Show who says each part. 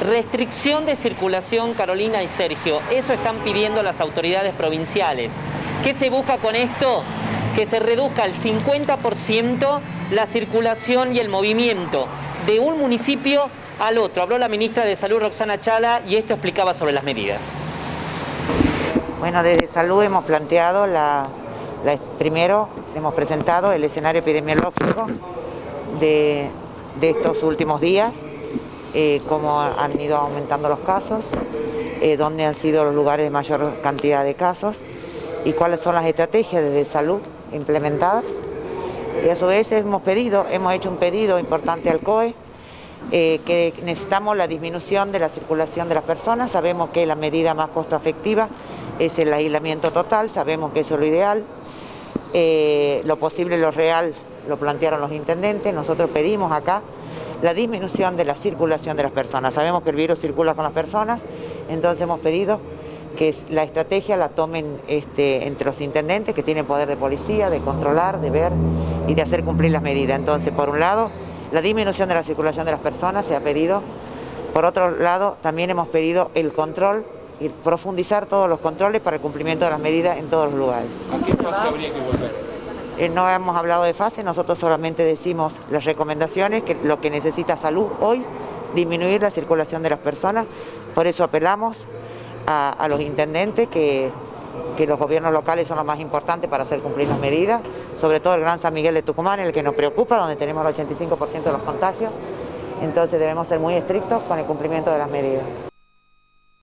Speaker 1: Restricción de circulación, Carolina y Sergio. Eso están pidiendo las autoridades provinciales. ¿Qué se busca con esto? Que se reduzca al 50% la circulación y el movimiento de un municipio al otro. Habló la ministra de Salud, Roxana Chala, y esto explicaba sobre las medidas.
Speaker 2: Bueno, desde Salud hemos planteado la, primero hemos presentado el escenario epidemiológico de, estos últimos días, eh, cómo han ido aumentando los casos, eh, dónde han sido los lugares de mayor cantidad de casos y cuáles son las estrategias desde salud implementadas. Y a su vez hemos pedido, hemos hecho un pedido importante al COE, eh, que necesitamos la disminución de la circulación de las personas, sabemos que la medida más costo efectiva es el aislamiento total, sabemos que eso es lo ideal, eh, lo posible, lo real, lo plantearon los intendentes, nosotros pedimos acá la disminución de la circulación de las personas, sabemos que el virus circula con las personas, entonces hemos pedido que la estrategia la tomen este, entre los intendentes que tienen poder de policía, de controlar, de ver y de hacer cumplir las medidas. Entonces, por un lado, la disminución de la circulación de las personas se ha pedido. Por otro lado, también hemos pedido el control y profundizar todos los controles para el cumplimiento de las medidas en todos los lugares.
Speaker 3: ¿A qué fase habría que volver?
Speaker 2: Eh, no hemos hablado de fase, nosotros solamente decimos las recomendaciones, que lo que necesita salud hoy, disminuir la circulación de las personas, por eso apelamos a, los intendentes que, que, los gobiernos locales son los más importantes para hacer cumplir las medidas, sobre todo el Gran San Miguel de Tucumán, el que nos preocupa, donde tenemos el 85% de los contagios, entonces debemos ser muy estrictos con el cumplimiento de las medidas.